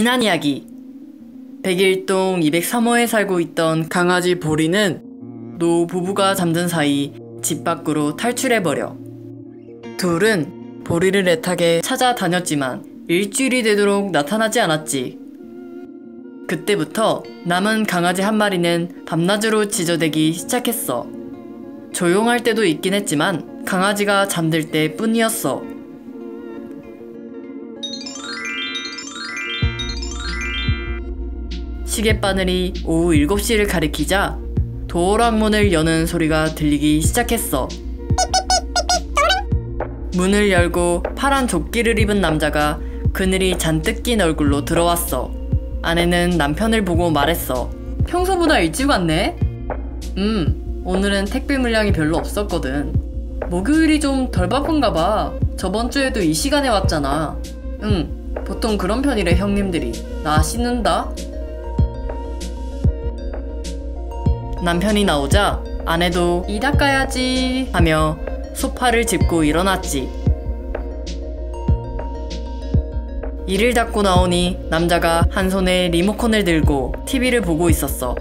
지난 이야기. 백일동 203호에 살고 있던 강아지 보리는 노 부부가 잠든 사이 집 밖으로 탈출해버려. 둘은 보리를 애타게 찾아다녔지만 일주일이 되도록 나타나지 않았지. 그때부터 남은 강아지 한 마리는 밤낮으로 지저대기 시작했어. 조용할 때도 있긴 했지만 강아지가 잠들 때 뿐이었어 시계바늘이 오후 7시를 가리키자 도어락문을 여는 소리가 들리기 시작했어. 문을 열고 파란 조끼를 입은 남자가 그늘이 잔뜩 낀 얼굴로 들어왔어. 아내는 남편을 보고 말했어. 평소보다 일찍 왔네? 음, 오늘은 택배 물량이 별로 없었거든. 목요일이 좀 덜 바쁜가 봐. 저번 주에도 이 시간에 왔잖아. 응, 보통 그런 편이래 형님들이. 나 씻는다. 남편이 나오자 아내도 이 닦아야지 하며 소파를 짚고 일어났지. 이를 닦고 나오니 남자가 한 손에 리모컨을 들고 TV를 보고 있었어.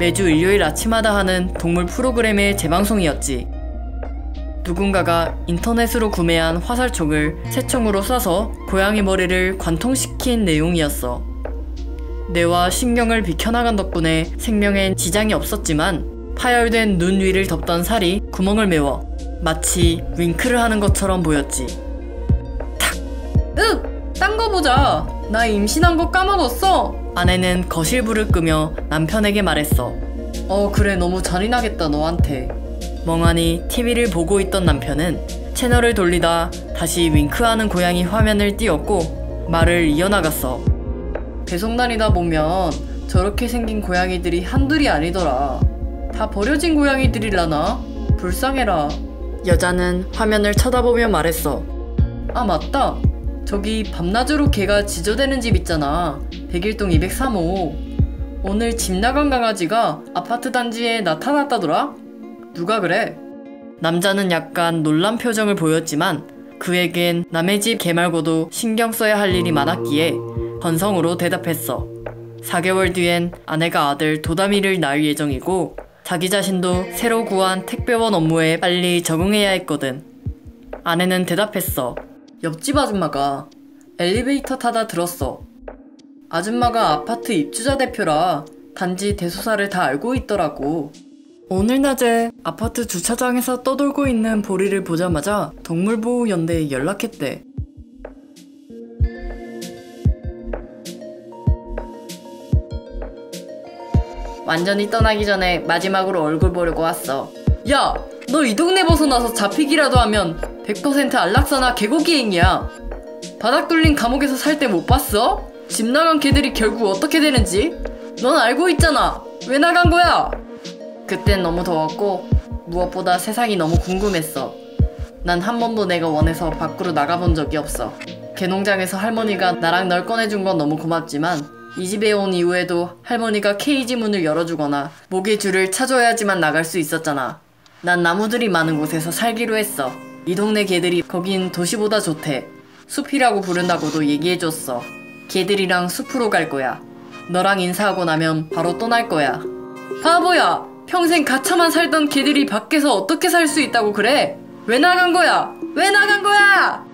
매주 일요일 아침마다 하는 동물 프로그램의 재방송이었지. 누군가가 인터넷으로 구매한 화살촉을 새총으로 쏴서 고양이 머리를 관통시킨 내용이었어. 뇌와 신경을 비켜나간 덕분에 생명엔 지장이 없었지만 파열된 눈 위를 덮던 살이 구멍을 메워 마치 윙크를 하는 것처럼 보였지. 탁! 윽! 딴 거 보자! 나 임신한 거 까먹었어! 아내는 거실불을 끄며 남편에게 말했어. 어, 그래, 너무 잔인하겠다, 너한테. 멍하니 TV를 보고 있던 남편은 채널을 돌리다 다시 윙크하는 고양이 화면을 띄웠고 말을 이어나갔어. 배송단이다 보면 저렇게 생긴 고양이들이 한둘이 아니더라. 다 버려진 고양이들이라나? 불쌍해라. 여자는 화면을 쳐다보며 말했어. 아, 맞다. 저기 밤낮으로 개가 지저대는 집 있잖아. 백일동 203호. 오늘 집 나간 강아지가 아파트 단지에 나타났다더라? 누가 그래? 남자는 약간 놀란 표정을 보였지만 그에겐 남의 집 개 말고도 신경 써야 할 일이 많았기에 건성으로 대답했어. 4개월 뒤엔 아내가 아들 도다미를 낳을 예정이고 자기 자신도 새로 구한 택배원 업무에 빨리 적응해야 했거든. 아내는 대답했어. 옆집 아줌마가 엘리베이터 타다 들었어. 아줌마가 아파트 입주자 대표라 단지 대소사를 다 알고 있더라고. 오늘 낮에 아파트 주차장에서 떠돌고 있는 보리를 보자마자 동물보호연대에 연락했대. 완전히 떠나기 전에 마지막으로 얼굴 보려고 왔어. 야! 너 이 동네 벗어나서 잡히기라도 하면 100% 안락사나 개고기행이야. 바닥 뚫린 감옥에서 살 때 못 봤어? 집 나간 개들이 결국 어떻게 되는지? 넌 알고 있잖아. 왜 나간 거야? 그땐 너무 더웠고 무엇보다 세상이 너무 궁금했어. 난 한 번도 내가 원해서 밖으로 나가본 적이 없어. 개농장에서 할머니가 나랑 널 꺼내준 건 너무 고맙지만 이 집에 온 이후에도 할머니가 케이지 문을 열어주거나 목에 줄을 차줘야지만 나갈 수 있었잖아. 난 나무들이 많은 곳에서 살기로 했어. 이 동네 개들이 거긴 도시보다 좋대. 숲이라고 부른다고도 얘기해줬어. 개들이랑 숲으로 갈 거야. 너랑 인사하고 나면 바로 떠날 거야. 바보야! 평생 가차만 살던 개들이 밖에서 어떻게 살 수 있다고 그래? 왜 나간 거야? 왜 나간 거야?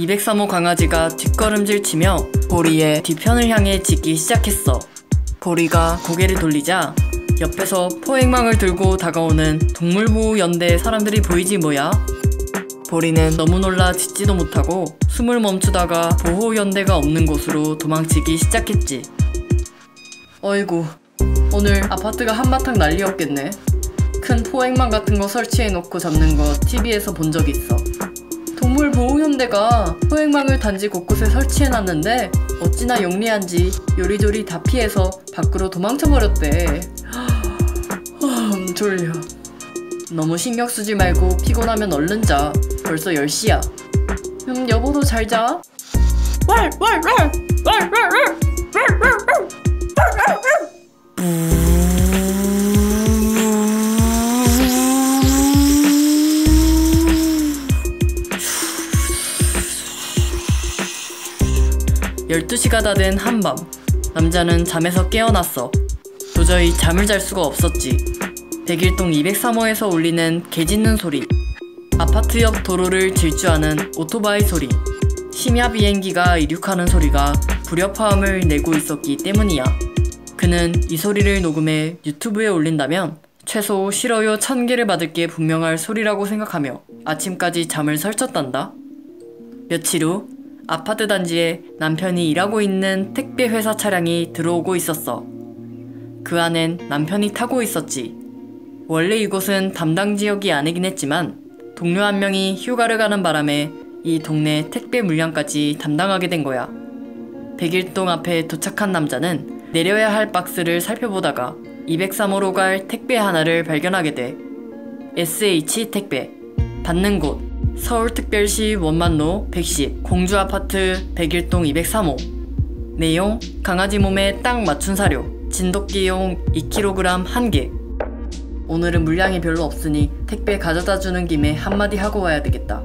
203호 강아지가 뒷걸음질 치며 보리의 뒤편을 향해 짖기 시작했어. 보리가 고개를 돌리자 옆에서 포획망을 들고 다가오는 동물보호연대 사람들이 보이지 뭐야? 보리는 너무 놀라 짖지도 못하고 숨을 멈추다가 보호연대가 없는 곳으로 도망치기 시작했지. 어이구, 오늘 아파트가 한바탕 난리였겠네. 큰 포획망 같은 거 설치해놓고 잡는 거 TV에서 본 적 있어. 동물 보호연대가 소액망을 단지 곳곳에 설치해놨는데 어찌나 영리한지 요리조리 다 피해서 밖으로 도망쳐버렸대. 음, 졸려. 너무 신경 쓰지 말고 피곤하면 얼른 자. 벌써 10시야. 음, 여보도 잘 자. 왈왈왈! 왈왈왈! 왈왈왈! 왈왈왈! 12시가 다 된 한밤 남자는 잠에서 깨어났어. 도저히 잠을 잘 수가 없었지. 백일동 203호에서 울리는 개 짖는 소리. 아파트 옆 도로를 질주하는 오토바이 소리. 심야 비행기가 이륙하는 소리가 불협화음을 내고 있었기 때문이야. 그는 이 소리를 녹음해 유튜브에 올린다면 최소 싫어요 천 개를 받을 게 분명할 소리라고 생각하며 아침까지 잠을 설쳤단다. 며칠 후 아파트 단지에 남편이 일하고 있는 택배 회사 차량이 들어오고 있었어. 그 안엔 남편이 타고 있었지. 원래 이곳은 담당 지역이 아니긴 했지만 동료 한 명이 휴가를 가는 바람에 이 동네 택배 물량까지 담당하게 된 거야. 백일동 앞에 도착한 남자는 내려야 할 박스를 살펴보다가 203호로 갈 택배 하나를 발견하게 돼. SH 택배. 받는 곳. 서울특별시 원만로 110 공주아파트 백일동 203호. 내용 강아지 몸에 딱 맞춘 사료. 진돗개용 2kg 1개. 오늘은 물량이 별로 없으니 택배 가져다 주는 김에 한마디 하고 와야 되겠다.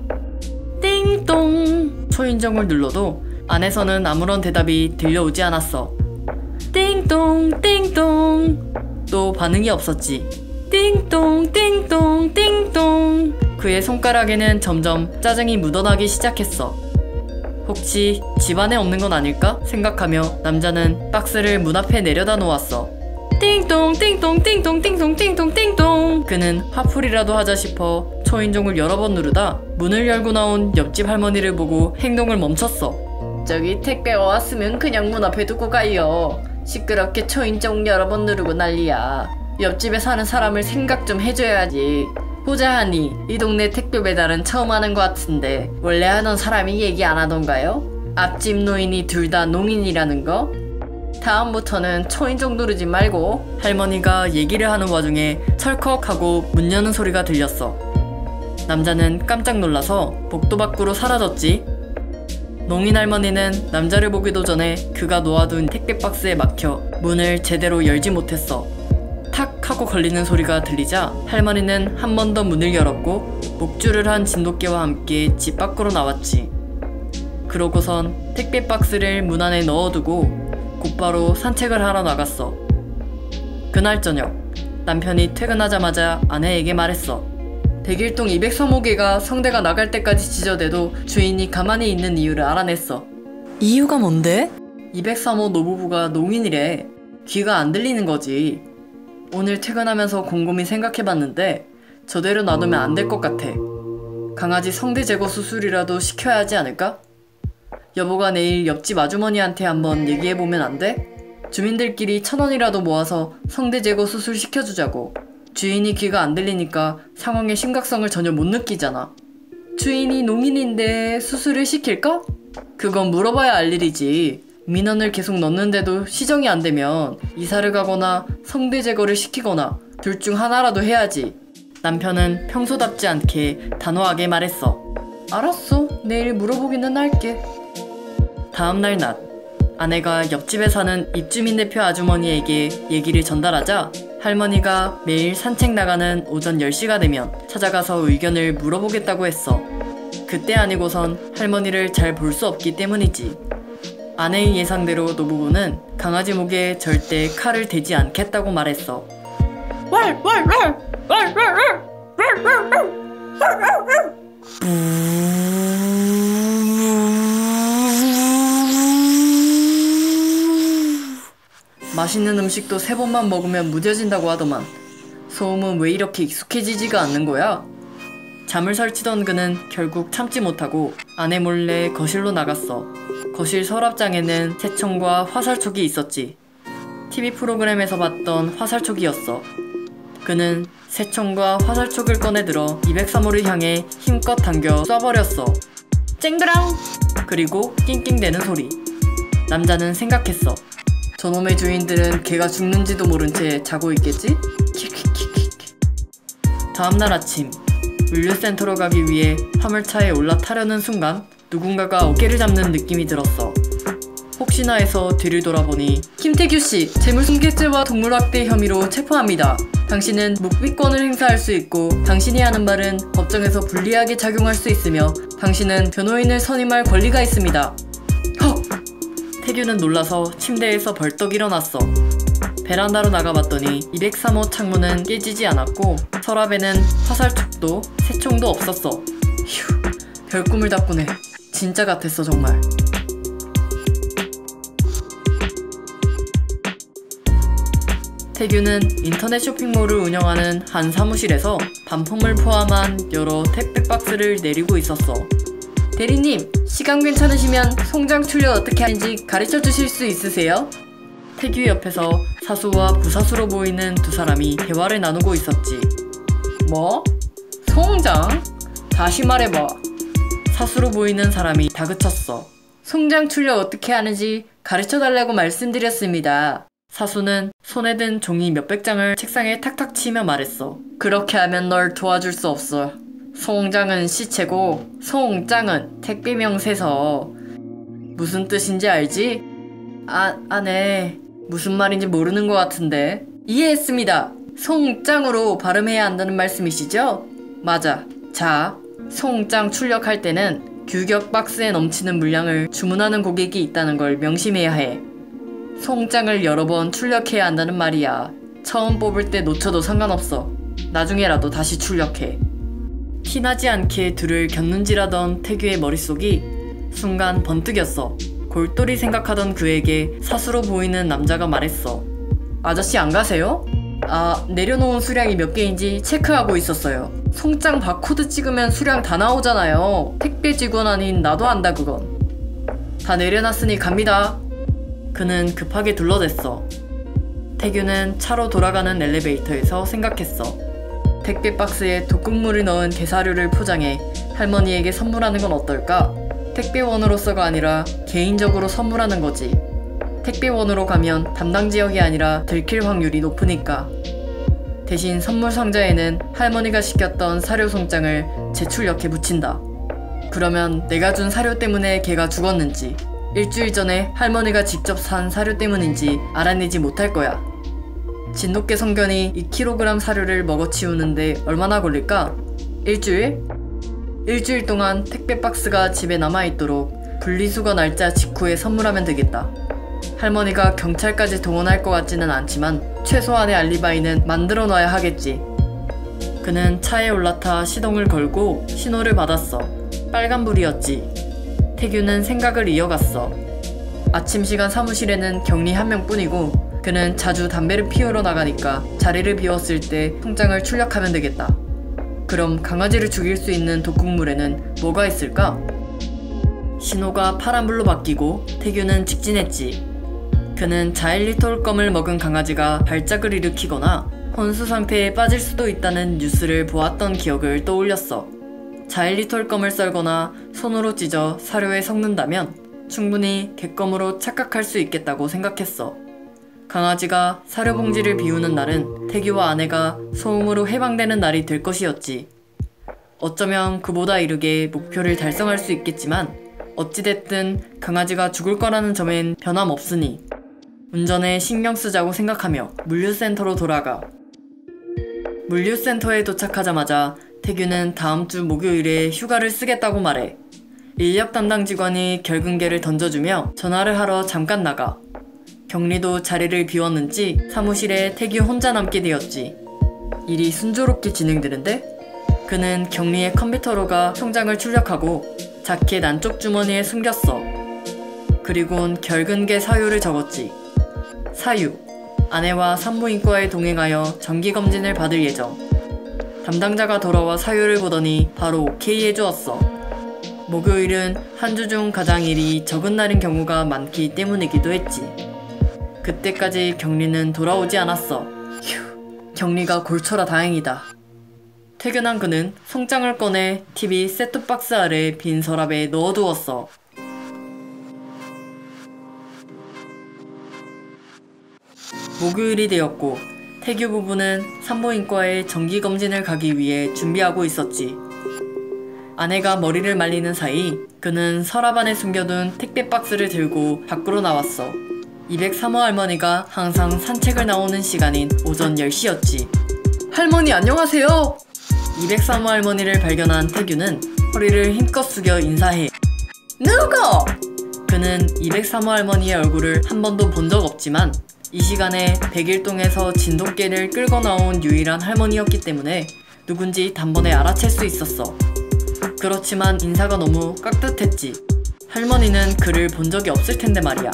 띵동! 초인종을 눌러도 안에서는 아무런 대답이 들려오지 않았어. 띵동, 띵동! 또 반응이 없었지. 띵동, 띵동, 띵동! 그의 손가락에는 점점 짜증이 묻어나기 시작했어. 혹시 집안에 없는 건 아닐까 생각하며 남자는 박스를 문 앞에 내려다 놓았어. 띵동 띵동 띵동 띵동 띵동 띵동 그는 화풀이라도 하자 싶어 초인종을 여러 번 누르다 문을 열고 나온 옆집 할머니를 보고 행동을 멈췄어. 저기 택배가 왔으면 그냥 문 앞에 두고 가요. 시끄럽게 초인종 여러 번 누르고 난리야. 옆집에 사는 사람을 생각 좀 해줘야지. 보자 하니 이 동네 택배 배달은 처음 하는 것 같은데 원래 하던 사람이 얘기 안 하던가요? 앞집 노인이 둘 다 농인이라는 거? 다음부터는 초인종 누르지 말고 할머니가 얘기를 하는 와중에 철컥하고 문 여는 소리가 들렸어. 남자는 깜짝 놀라서 복도 밖으로 사라졌지. 농인 할머니는 남자를 보기도 전에 그가 놓아둔 택배 박스에 막혀 문을 제대로 열지 못했어. 탁 하고 걸리는 소리가 들리자 할머니는 한 번 더 문을 열었고 목줄을 한 진돗개와 함께 집 밖으로 나왔지. 그러고선 택배 박스를 문 안에 넣어두고 곧바로 산책을 하러 나갔어. 그날 저녁 남편이 퇴근하자마자 아내에게 말했어. 백일동 203호개가 성대가 나갈 때까지 지저대도 주인이 가만히 있는 이유를 알아냈어. 이유가 뭔데? 203호 노부부가 농인이래. 귀가 안 들리는 거지. 오늘 퇴근하면서 곰곰이 생각해봤는데 저대로 놔두면 안 될 것 같아. 강아지 성대 제거 수술이라도 시켜야 하지 않을까? 여보가 내일 옆집 아주머니한테 한번 얘기해보면 안 돼? 주민들끼리 천 원이라도 모아서 성대 제거 수술 시켜주자고. 주인이 귀가 안 들리니까 상황의 심각성을 전혀 못 느끼잖아. 주인이 농인인데 수술을 시킬까? 그건 물어봐야 알 일이지. 민원을 계속 넣는데도 시정이 안 되면 이사를 가거나 성대 제거를 시키거나 둘 중 하나라도 해야지. 남편은 평소답지 않게 단호하게 말했어. 알았어. 내일 물어보기는 할게. 다음날 낮, 아내가 옆집에 사는 입주민 대표 아주머니에게 얘기를 전달하자 할머니가 매일 산책 나가는 오전 10시가 되면 찾아가서 의견을 물어보겠다고 했어. 그때 아니고선 할머니를 잘 볼 수 없기 때문이지. 아내의 예상대로 노부부는 강아지 목에 절대 칼을 대지 않겠다고 말했어. 맛있는 음식도 세 번만 먹으면 무뎌진다고 하더만 소음은 왜 이렇게 익숙해지지가 않는 거야? 잠을 설치던 그는 결국 참지 못하고 아내 몰래 거실로 나갔어. 거실 서랍장에는 새총과 화살촉이 있었지. TV 프로그램에서 봤던 화살촉이었어. 그는 새총과 화살촉을 꺼내들어 203호를 향해 힘껏 당겨 쏴버렸어. 쨍그랑! 그리고 낑낑대는 소리. 남자는 생각했어. 저놈의 주인들은 개가 죽는지도 모른 채 자고 있겠지? 다음날 아침 물류센터로 가기 위해 화물차에 올라타려는 순간 누군가가 어깨를 잡는 느낌이 들었어. 혹시나 해서 뒤를 돌아보니 김태규 씨 재물손괴죄와 동물학대 혐의로 체포합니다. 당신은 묵비권을 행사할 수 있고 당신이 하는 말은 법정에서 불리하게 작용할 수 있으며 당신은 변호인을 선임할 권리가 있습니다. 헉! 태규는 놀라서 침대에서 벌떡 일어났어. 베란다로 나가봤더니 203호 창문은 깨지지 않았고 서랍에는 화살촉도 새총도 없었어. 휴, 별 꿈을 다 꾸네. 진짜 같았어 정말. 태규는 인터넷 쇼핑몰을 운영하는 한 사무실에서 반품을 포함한 여러 택배 박스를 내리고 있었어. 대리님, 시간 괜찮으시면 송장 출력 어떻게 하는지 가르쳐 주실 수 있으세요? 태규 옆에서 사수와 부사수로 보이는 두 사람이 대화를 나누고 있었지. 뭐? 송장? 다시 말해봐. 사수로 보이는 사람이 다그쳤어. 송장 출력 어떻게 하는지 가르쳐 달라고 말씀드렸습니다. 사수는 손에 든 종이 몇백 장을 책상에 탁탁 치며 말했어. 그렇게 하면 널 도와줄 수 없어. 송장은 시체고 송장은 택배 명세서 무슨 뜻인지 알지? 아, 아, 네. 무슨 말인지 모르는 것 같은데. 이해했습니다. 송장으로 발음해야 한다는 말씀이시죠? 맞아. 자, 송장 출력할 때는 규격 박스에 넘치는 물량을 주문하는 고객이 있다는 걸 명심해야 해. 송장을 여러 번 출력해야 한다는 말이야. 처음 뽑을 때 놓쳐도 상관없어. 나중에라도 다시 출력해. 티나지 않게 둘을 곁눈질하던 태규의 머릿속이 순간 번뜩였어. 골똘히 생각하던 그에게 사수로 보이는 남자가 말했어. 아저씨 안 가세요? 아, 내려놓은 수량이 몇 개인지 체크하고 있었어요. 송장 바코드 찍으면 수량 다 나오잖아요. 택배 직원 아닌 나도 안다 그건. 다 내려놨으니 갑니다. 그는 급하게 둘러댔어. 태규는 차로 돌아가는 엘리베이터에서 생각했어. 택배 박스에 독극물을 넣은 게사료를 포장해 할머니에게 선물하는 건 어떨까? 택배원으로서가 아니라 개인적으로 선물하는 거지. 택배원으로 가면 담당 지역이 아니라 들킬 확률이 높으니까. 대신 선물 상자에는 할머니가 시켰던 사료 송장을 제출력해 붙인다. 그러면 내가 준 사료 때문에 걔가 죽었는지, 일주일 전에 할머니가 직접 산 사료 때문인지 알아내지 못할 거야. 진돗개 성견이 2kg 사료를 먹어치우는데 얼마나 걸릴까? 일주일? 일주일 동안 택배 박스가 집에 남아있도록 분리수거 날짜 직후에 선물하면 되겠다. 할머니가 경찰까지 동원할 것 같지는 않지만 최소한의 알리바이는 만들어 놔야 하겠지. 그는 차에 올라타 시동을 걸고 신호를 받았어. 빨간불이었지. 태규는 생각을 이어갔어. 아침 시간 사무실에는 격리 한 명뿐이고 그는 자주 담배를 피우러 나가니까 자리를 비웠을 때 통장을 출력하면 되겠다. 그럼 강아지를 죽일 수 있는 독극물에는 뭐가 있을까? 신호가 파란불로 바뀌고 태규는 직진했지. 그는 자일리톨껌을 먹은 강아지가 발작을 일으키거나 혼수 상태에 빠질 수도 있다는 뉴스를 보았던 기억을 떠올렸어. 자일리톨껌을 썰거나 손으로 찢어 사료에 섞는다면 충분히 객검으로 착각할 수 있겠다고 생각했어. 강아지가 사료 봉지를 비우는 날은 태규와 아내가 소음으로 해방되는 날이 될 것이었지. 어쩌면 그보다 이르게 목표를 달성할 수 있겠지만 어찌됐든 강아지가 죽을 거라는 점엔 변함없으니 운전에 신경 쓰자고 생각하며 물류센터로 돌아가. 물류센터에 도착하자마자 태규는 다음 주 목요일에 휴가를 쓰겠다고 말해. 인력 담당 직원이 결근계를 던져주며 전화를 하러 잠깐 나가. 격리도 자리를 비웠는지 사무실에 태규 혼자 남게 되었지. 일이 순조롭게 진행되는데 그는 격리의 컴퓨터로 가 통장을 출력하고 자켓 안쪽 주머니에 숨겼어. 그리곤 결근계 사유를 적었지. 사유. 아내와 산부인과에 동행하여 정기검진을 받을 예정. 담당자가 돌아와 사유를 보더니 바로 오케이 해주었어. 목요일은 한 주 중 가장 일이 적은 날인 경우가 많기 때문이기도 했지. 그때까지 격리는 돌아오지 않았어. 휴, 격리가 골쳐라 다행이다. 퇴근한 그는 송장을 꺼내 TV 셋톱박스 아래 빈 서랍에 넣어두었어. 목요일이 되었고 태규 부부는 산부인과에 정기검진을 가기 위해 준비하고 있었지. 아내가 머리를 말리는 사이 그는 서랍 안에 숨겨둔 택배 박스를 들고 밖으로 나왔어. 203호 할머니가 항상 산책을 나오는 시간인 오전 10시였지. 할머니 안녕하세요! 203호 할머니를 발견한 태규는 허리를 힘껏 숙여 인사해. 누구? 그는 203호 할머니의 얼굴을 한 번도 본 적 없지만 이 시간에 백일동에서 진돗개를 끌고 나온 유일한 할머니였기 때문에 누군지 단번에 알아챌 수 있었어. 그렇지만 인사가 너무 깍듯했지. 할머니는 그를 본 적이 없을 텐데 말이야.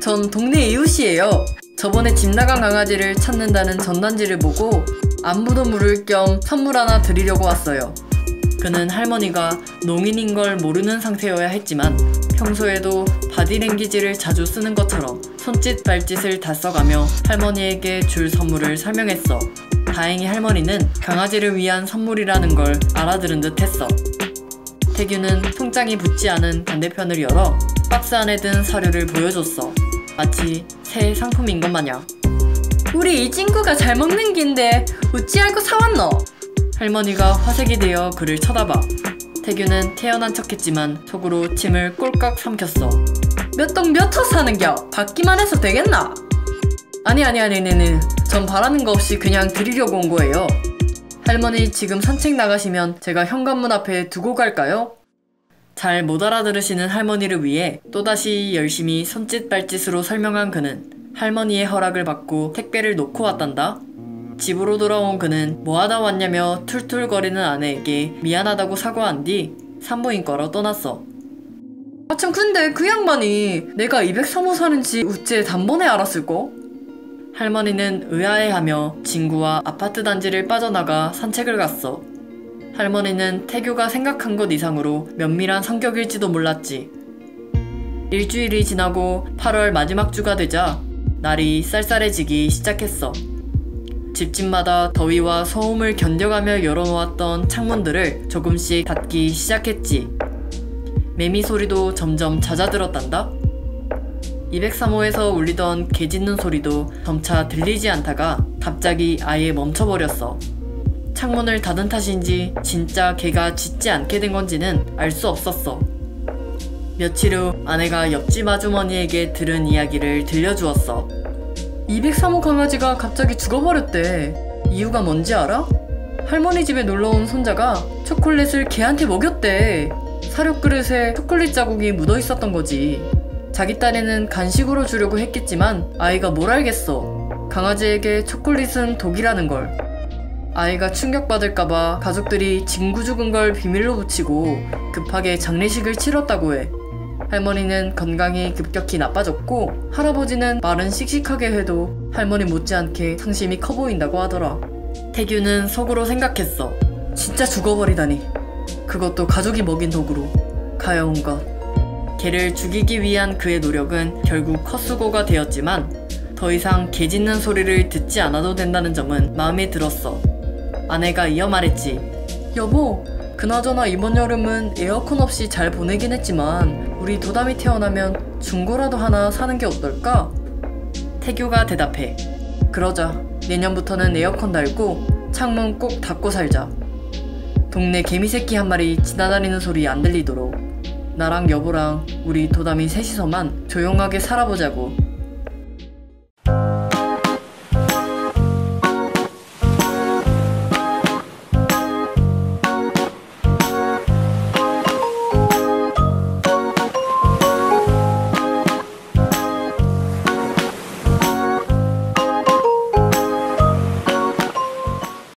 전 동네 이웃이에요. 저번에 집 나간 강아지를 찾는다는 전단지를 보고 안부도 물을 겸 선물 하나 드리려고 왔어요. 그는 할머니가 농인인 걸 모르는 상태여야 했지만 평소에도 바디랭귀지를 자주 쓰는 것처럼 손짓 발짓을 다 써가며 할머니에게 줄 선물을 설명했어. 다행히 할머니는 강아지를 위한 선물이라는 걸 알아들은 듯 했어. 태규는 통장이 붙지 않은 반대편을 열어 박스 안에 든 서류를 보여줬어. 마치 새 상품인 것 마냥. 우리 이 친구가 잘 먹는 긴데 어찌 알고 사왔노? 할머니가 화색이 되어 그를 쳐다봐. 태규는 태연한 척했지만 속으로 침을 꼴깍 삼켰어. 몇 동몇호 사는겨? 받기만 해서 되겠나? 아니 아니 아니 아니 전 바라는 거 없이 그냥 드리려고 온 거예요. 할머니 지금 산책 나가시면 제가 현관문 앞에 두고 갈까요? 잘 못 알아들으시는 할머니를 위해 또다시 열심히 손짓 발짓으로 설명한 그는 할머니의 허락을 받고 택배를 놓고 왔단다. 집으로 돌아온 그는 뭐하다 왔냐며 툴툴거리는 아내에게 미안하다고 사과한 뒤 산부인과로 떠났어. 아참 근데 그 양반이 내가 203호 사는지 우째 단번에 알았을거? 할머니는 의아해하며 친구와 아파트 단지를 빠져나가 산책을 갔어. 할머니는 태규가 생각한 것 이상으로 면밀한 성격일지도 몰랐지. 일주일이 지나고 8월 마지막 주가 되자 날이 쌀쌀해지기 시작했어. 집집마다 더위와 소음을 견뎌가며 열어놓았던 창문들을 조금씩 닫기 시작했지. 매미 소리도 점점 잦아들었단다. 203호에서 울리던 개 짖는 소리도 점차 들리지 않다가 갑자기 아예 멈춰버렸어. 창문을 닫은 탓인지 진짜 개가 짖지 않게 된 건지는 알 수 없었어. 며칠 후 아내가 옆집 아주머니에게 들은 이야기를 들려주었어. 203호 강아지가 갑자기 죽어버렸대. 이유가 뭔지 알아? 할머니 집에 놀러온 손자가 초콜릿을 개한테 먹였대. 사료 그릇에 초콜릿 자국이 묻어 있었던 거지. 자기 딸에는 간식으로 주려고 했겠지만 아이가 뭘 알겠어. 강아지에게 초콜릿은 독이라는 걸. 아이가 충격받을까봐 가족들이 진구 죽은 걸 비밀로 붙이고 급하게 장례식을 치렀다고 해. 할머니는 건강이 급격히 나빠졌고 할아버지는 말은 씩씩하게 해도 할머니 못지않게 상심이 커 보인다고 하더라. 태규는 속으로 생각했어. 진짜 죽어버리다니. 그것도 가족이 먹인 독으로. 가여운 것. 개를 죽이기 위한 그의 노력은 결국 헛수고가 되었지만 더 이상 개 짖는 소리를 듣지 않아도 된다는 점은 마음에 들었어. 아내가 이어 말했지. 여보, 그나저나 이번 여름은 에어컨 없이 잘 보내긴 했지만 우리 도담이 태어나면 중고라도 하나 사는 게 어떨까? 태규가 대답해. 그러자 내년부터는 에어컨 달고 창문 꼭 닫고 살자. 동네 개미새끼 한 마리 지나다니는 소리 안 들리도록 나랑 여보랑 우리 도담이 셋이서만 조용하게 살아보자고.